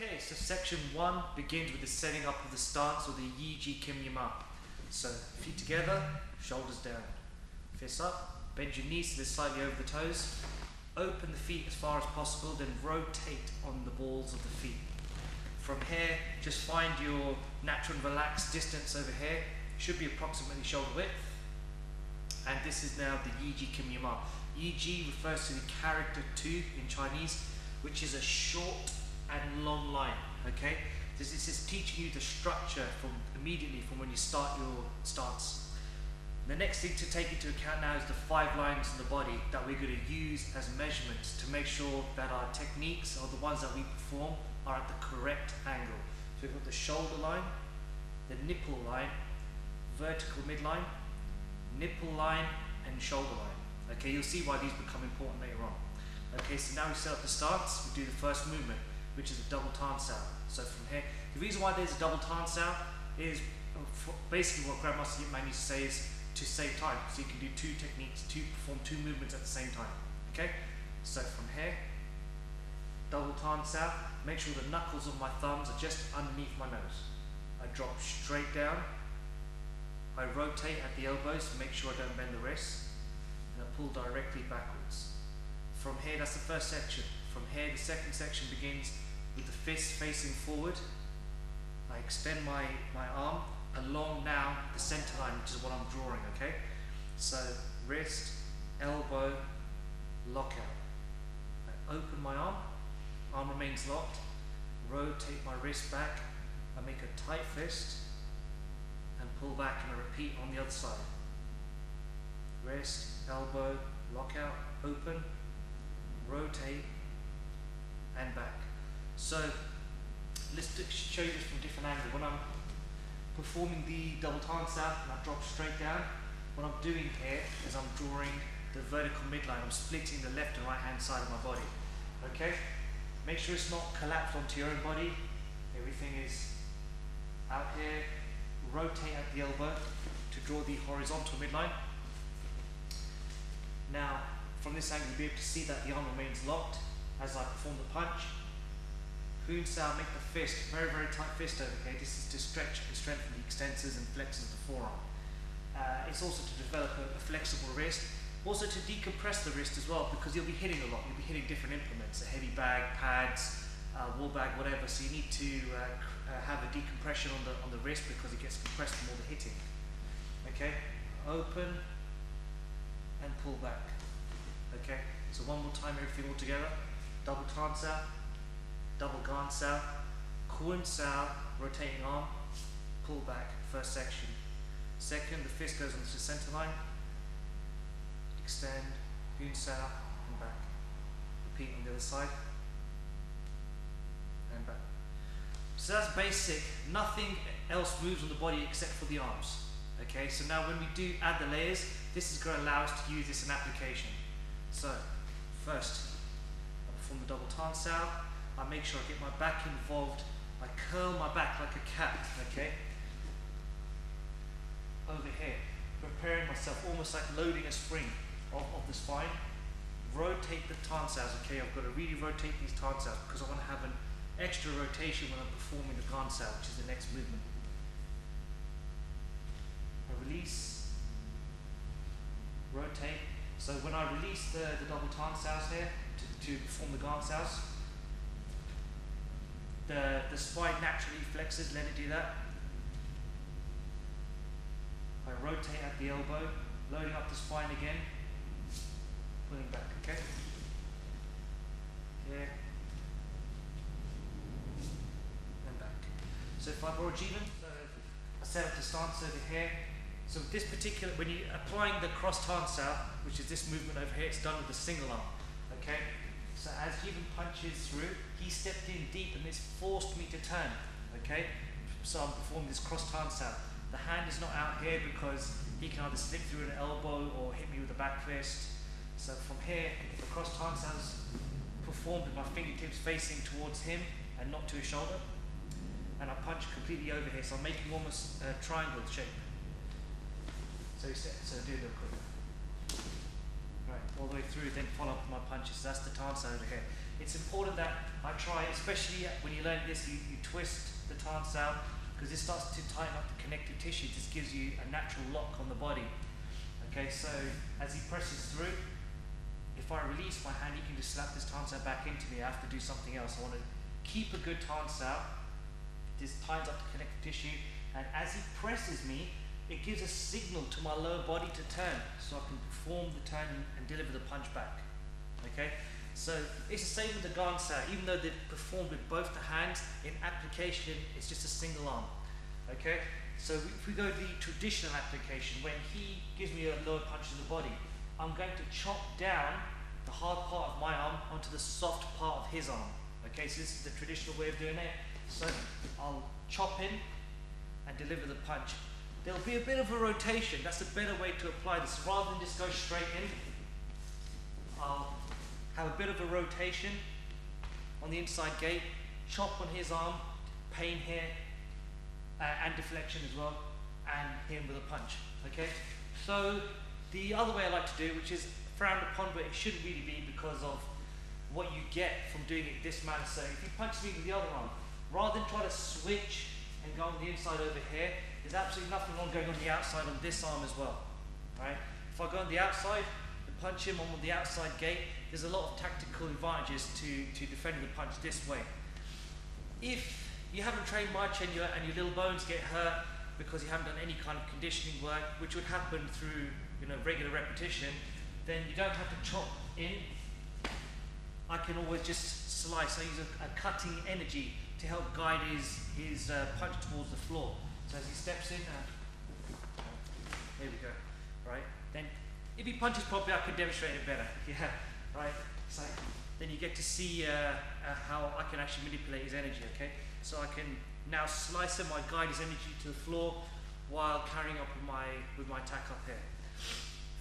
Okay, so section one begins with the setting up of the stance or the Yiji Kim Yama. So feet together, shoulders down. Fists up, bend your knees so they're slightly over the toes. Open the feet as far as possible, then rotate on the balls of the feet. From here, just find your natural and relaxed distance over here. Should be approximately shoulder width. And this is now the Yiji Kim Yama. Yiji refers to the character two in Chinese, which is a short and long line. Okay, this, is teaching you the structure from immediately from when you start your stance. The next thing to take into account now is the five lines in the body that we're going to use as measurements to make sure that our techniques or the ones that we perform are at the correct angle. So we've got the shoulder line, the nipple line, vertical midline, nipple line, and shoulder line. Okay, you'll see why these become important later on. Okay, so now we set up the stance, we do the first movement, which is a double tan sao. So from here, the reason why there's a double tan sao is uh, basically what Grandmaster Yip Man used to say is to save time. So you can do two techniques, to perform two movements at the same time. Okay? So from here, double tan sao, make sure the knuckles of my thumbs are just underneath my nose. I drop straight down. I rotate at the elbows to make sure I don't bend the wrists. And I pull directly backwards. From here, that's the first section. From here, the second section begins with the fist facing forward. I extend my, my arm along now the center line, which is what I'm drawing, okay? So wrist, elbow, lockout. I open my arm, arm remains locked, rotate my wrist back, I make a tight fist, and pull back and I repeat on the other side. Wrist, elbow, lockout, open, rotate, and back. So let's show you this from a different angle. When I'm performing the double tan sao and I drop straight down, what I'm doing here is I'm drawing the vertical midline. I'm splitting the left and right hand side of my body. Okay? Make sure it's not collapsed onto your own body. Everything is out here. Rotate at the elbow to draw the horizontal midline. Now, from this angle, you'll be able to see that the arm remains locked as I perform the punch. Hoon Sao, make the fist, very, very tight fist over here. This is to stretch and strengthen the extensors and flexors of the forearm. Uh, it's also to develop a, a, flexible wrist. Also to decompress the wrist as well because you'll be hitting a lot. You'll be hitting different implements, a heavy bag, pads, uh, wall bag, whatever. So you need to uh, uh, have a decompression on the, on the wrist because it gets compressed from all the hitting. Okay, open and pull back. Okay, so one more time, everything all together. Double tan sao, double gan sao, kun sao, rotating arm, pull back, first section. Second, the fist goes onto the center line, extend, kun sao, and back. Repeat on the other side, and back. So that's basic. Nothing else moves on the body except for the arms. Okay, so now when we do add the layers, this is going to allow us to use this in application. So, first, I perform the double sao. I make sure I get my back involved. I curl my back like a cat, okay? Over here, preparing myself, almost like loading a spring of, of the spine. Rotate the tan saos, okay? I've got to really rotate these tan saos because I want to have an extra rotation when I'm performing the gan sao, which is the next movement. I release, rotate. So when I release the, the double tan saos here to, to perform the gan saos, the, the spine naturally flexes, let it do that. I rotate at the elbow, loading up the spine again, pulling back, okay? Here. And back. So if I borrow Jivan, I set up the stance over here. So this particular, when you're applying the cross tan sao, which is this movement over here, it's done with a single arm, okay? So as Jivan punches through, he stepped in deep and this forced me to turn, okay? So I'm performing this cross tan sao. The hand is not out here because he can either slip through an elbow or hit me with a back fist. So from here, the cross tan sao is performed with my fingertips facing towards him and not to his shoulder. And I punch completely over here, so I'm making almost a triangle shape. So, so do it real quick. All the way through, then follow up with my punches. That's the tan sao here. It's important that I try, especially when you learn this, you, you twist the out because this starts to tighten up the connective tissue. This gives you a natural lock on the body. Okay, so as he presses through, if I release my hand, he can just slap this tansao back into me. I have to do something else. I want to keep a good tansao. This tightens up the connective tissue, and as he presses me, it gives a signal to my lower body to turn, so I can perform the turn and deliver the punch back. Okay, so it's the same with the gansao. Even though they're performed with both the hands, in application, it's just a single arm. Okay, so if we go to the traditional application, when he gives me a lower punch in the body, I'm going to chop down the hard part of my arm onto the soft part of his arm. Okay, so this is the traditional way of doing it. So I'll chop in and deliver the punch. There'll be a bit of a rotation. That's a better way to apply this. Rather than just go straight in, I'll have a bit of a rotation on the inside gate, chop on his arm, pain here, uh, and deflection as well, and him with a punch. Okay? So the other way I like to do, which is frowned upon, but it shouldn't really be because of what you get from doing it this manner. So if you punch me with the other arm, rather than try to switch and go on the inside over here, there's absolutely nothing wrong going on the outside on this arm as well. Right? If I go on the outside and punch him on the outside gate, there's a lot of tactical advantages to, to defending the punch this way. If you haven't trained much and, and your little bones get hurt because you haven't done any kind of conditioning work, which would happen through you know, regular repetition, then you don't have to chop in. I can always just slice. I use a, a cutting energy to help guide his, his uh, punch towards the floor. So as he steps in, uh, there we go, right? Then if he punches properly, I can demonstrate it better. Yeah, right? So then you get to see uh, uh, how I can actually manipulate his energy, okay? So I can now slice him, I guide his energy to the floor while carrying up with my, with my tack up here.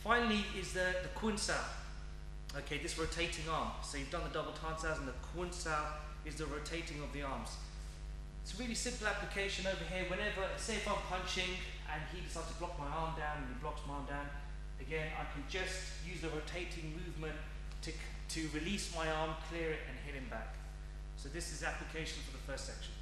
Finally is the, the Kuen Sao. Okay, this rotating arm. So you've done the double tan and the Kuen Sao is the rotating of the arms. It's a really simple application over here. Whenever, say if I'm punching and he decides to block my arm down and he blocks my arm down, again, I can just use the rotating movement to, to release my arm, clear it, and hit him back. So this is application for the first section.